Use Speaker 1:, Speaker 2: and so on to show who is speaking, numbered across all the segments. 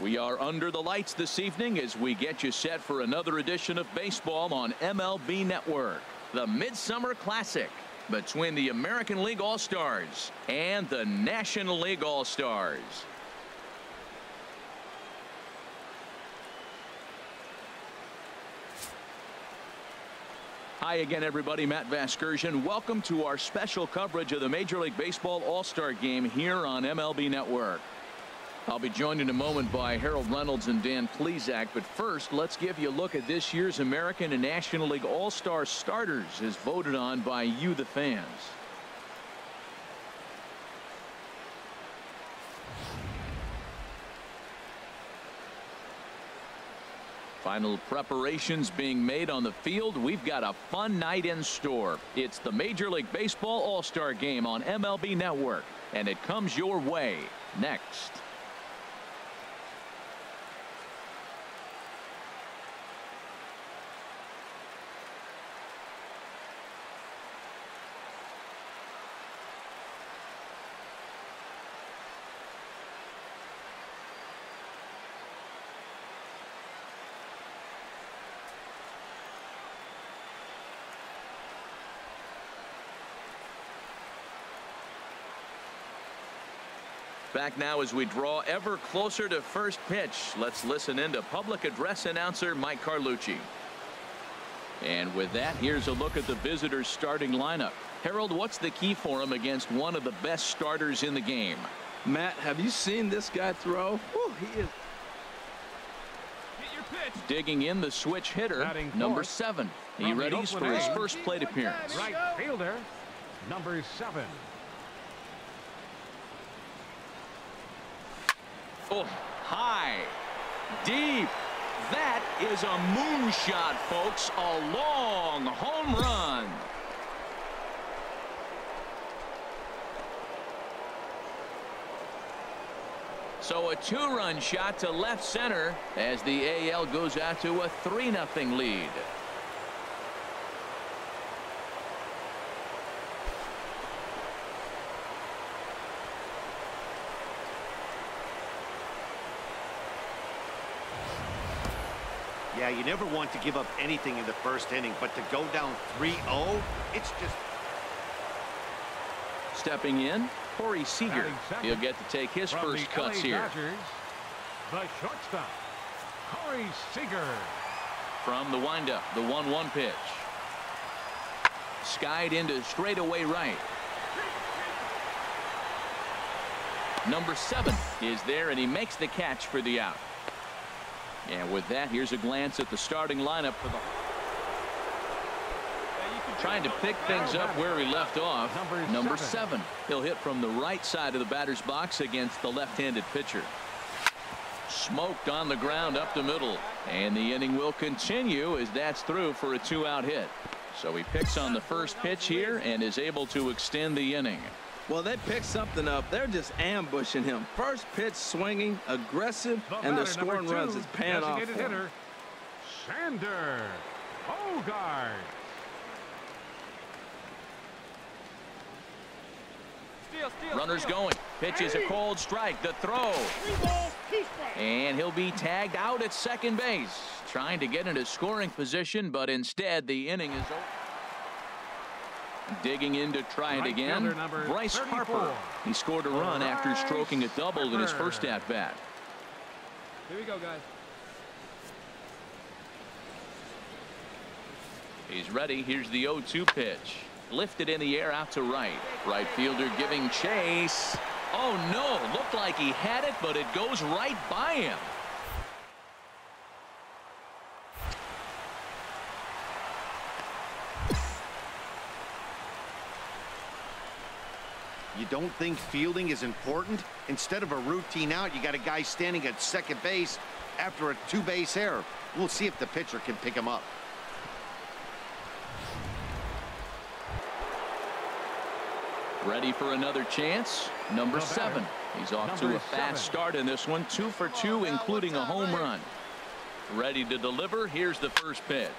Speaker 1: We are under the lights this evening as we get you set for another edition of baseball on MLB Network. The Midsummer Classic between the American League All-Stars and the National League All-Stars. Hi again, everybody. Matt Vasgersian. Welcome to our special coverage of the Major League Baseball All-Star Game here on MLB Network. I'll be joined in a moment by Harold Reynolds and Dan Plesac. But first, let's give you a look at this year's American and National League All-Star starters as voted on by you, the fans. Final preparations being made on the field. We've got a fun night in store. It's the Major League Baseball All-Star Game on MLB Network, and it comes your way next. Back now as we draw ever closer to first pitch. Let's listen in to public address announcer Mike Carlucci. And with that, here's a look at the visitors starting lineup. Harold, what's the key for him against one of the best starters in the game?
Speaker 2: Matt, have you seen this guy throw? Whew, he is.
Speaker 1: Digging in the switch hitter, number seven. He ready for his first plate appearance.
Speaker 3: Right fielder, number seven.
Speaker 1: Oh, high, deep. That is a moonshot, folks. A long home run. So a two-run shot to left center as the AL goes out to a 3-0 lead.
Speaker 4: Yeah, you never want to give up anything in the first inning, but to go down 3-0, it's just...
Speaker 1: Stepping in, Corey Seager. He'll get to take his
Speaker 3: From
Speaker 1: first
Speaker 3: the
Speaker 1: cuts
Speaker 3: LA
Speaker 1: here.
Speaker 3: Dodgers, the shortstop, Corey Seager.
Speaker 1: From the windup, the 1-1 pitch. Skied into straightaway right. Number seven is there, and he makes the catch for the out. And with that, here's a glance at the starting lineup for the. Trying to pick things up where he left off.
Speaker 3: Number
Speaker 1: Number
Speaker 3: seven.
Speaker 1: seven. He'll hit from the right side of the batter's box against the left-handed pitcher. Smoked on the ground up the middle. And the inning will continue as that's through for a two-out hit. So he picks on the first pitch here and is able to extend the inning.
Speaker 2: Well, they picked something up. They're just ambushing him. First pitch swinging, aggressive,
Speaker 3: The
Speaker 2: and the
Speaker 3: batter, number
Speaker 2: scoring runs
Speaker 3: two,
Speaker 2: is paying off
Speaker 3: designated
Speaker 2: for him.
Speaker 3: hitter, Xander Bogaerts.
Speaker 1: Runners going. Pitch is a cold strike. The throw. And he'll be tagged out at second base. Trying to get into scoring position, but instead the inning is over. Digging in to try it
Speaker 3: Right
Speaker 1: again. Bryce
Speaker 3: 34.
Speaker 1: Harper. He scored a run after stroking a double in his first at bat.
Speaker 5: Here we go, guys.
Speaker 1: He's ready. Here's the 0-2 pitch. Lifted in the air out to right. Right fielder giving chase. Oh no, looked like he had it, but it goes right by him.
Speaker 4: Don't think fielding is important? Instead of a routine out, you got a guy standing at second base after a two-base error. We'll see if the pitcher can pick him up.
Speaker 1: Ready for another chance. Number
Speaker 3: The
Speaker 1: seven. He's off to a fast
Speaker 3: seven.
Speaker 1: start in this one. Two for two, including a home run. Ready to deliver. Here's the first pitch.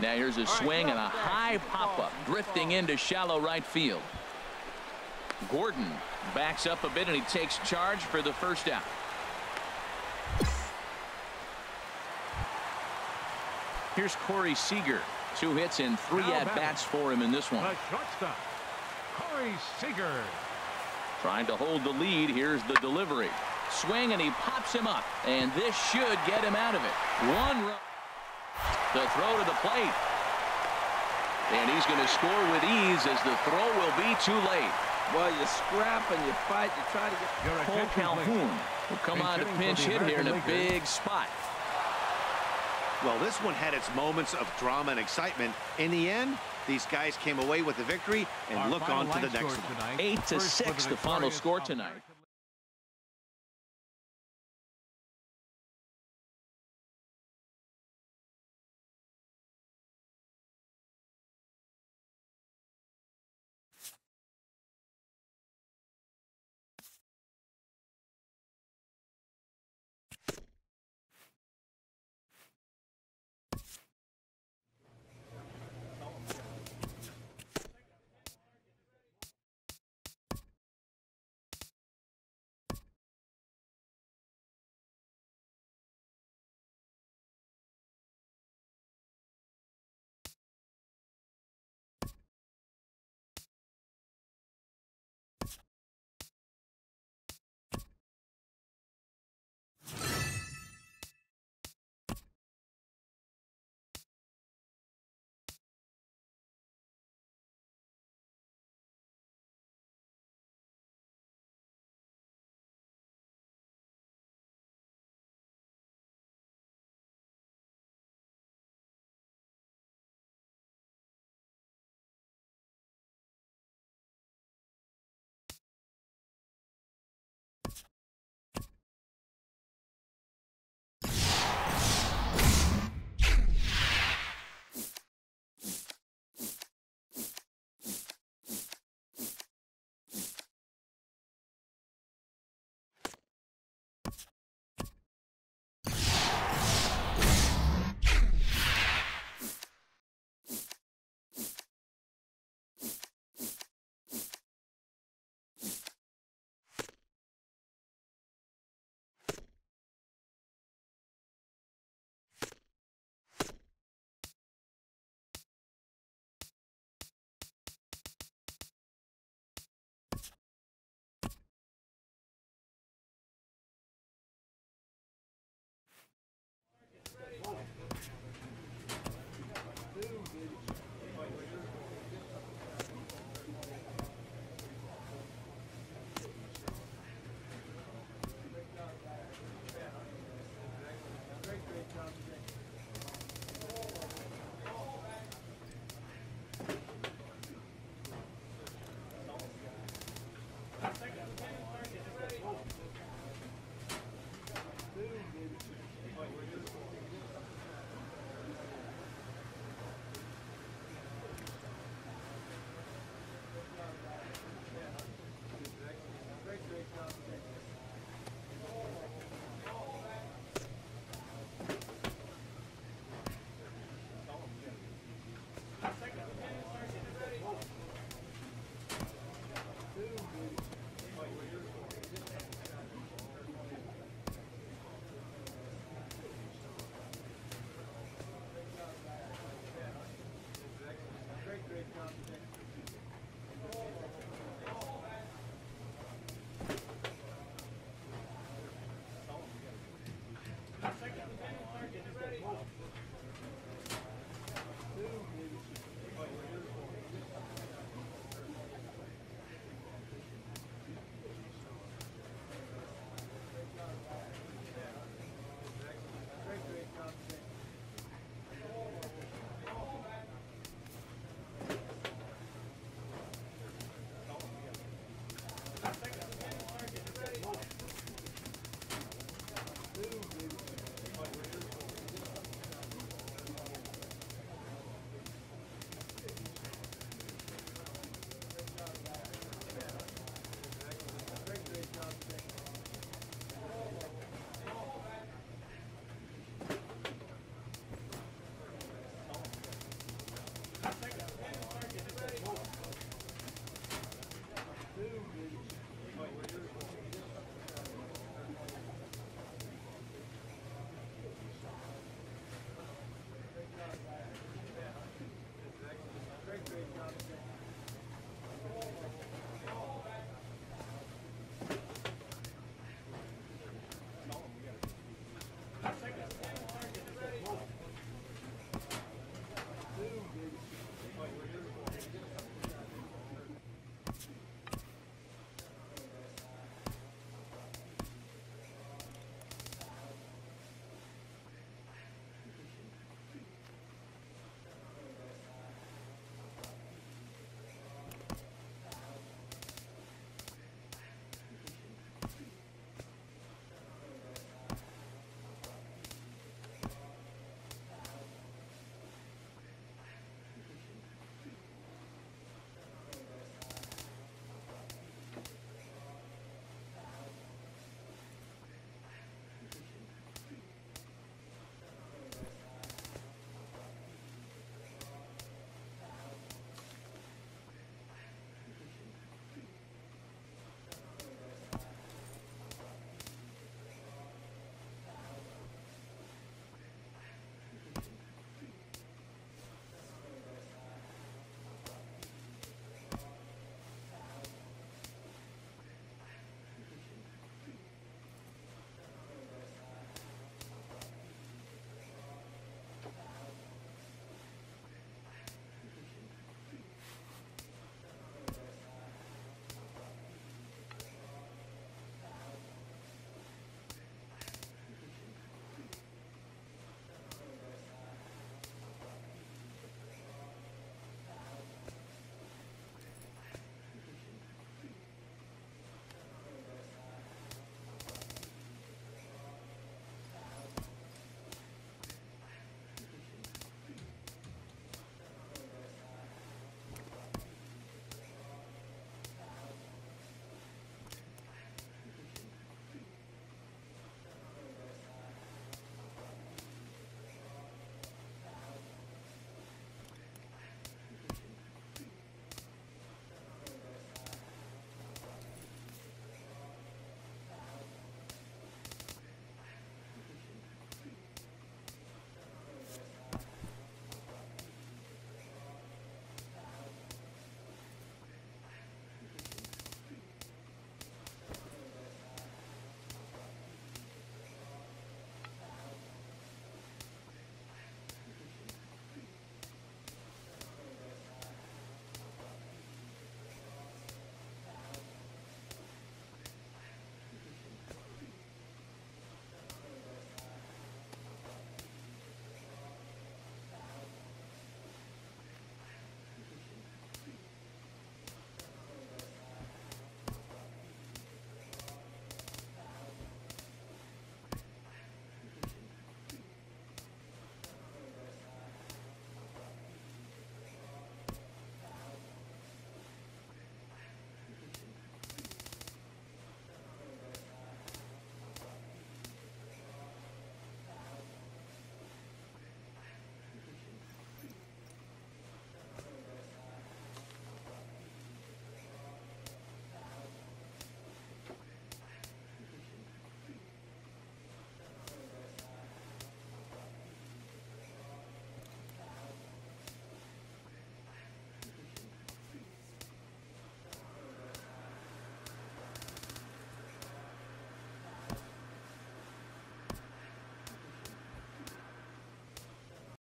Speaker 1: Now here's a swing and a high pop-up, drifting into shallow right field. Gordon backs up a bit and he takes charge for the first out. Here's Corey Seager. Two hits and three at-bats for him in this one.
Speaker 3: Shortstop, Corey Seager.
Speaker 1: Trying to hold the lead. Here's the delivery. Swing, and he pops him up. And this should get him out of it. One run. The throw to the plate. And he's going to score with ease as the throw will be too late.
Speaker 2: Well, you scrap and you fight. You try to get.
Speaker 3: Your
Speaker 1: Cole
Speaker 3: attention,
Speaker 1: Calhoun
Speaker 3: please.
Speaker 1: will come
Speaker 3: Pinch
Speaker 1: on to pinch hit here in a big spot.
Speaker 4: Well, this one had its moments of drama and excitement. In the end, these guys came away with the victory and
Speaker 3: Our
Speaker 4: look on to the next one.
Speaker 3: tonight,
Speaker 1: Eight to
Speaker 3: first
Speaker 1: six,
Speaker 3: the
Speaker 1: the final score tonight.
Speaker 3: American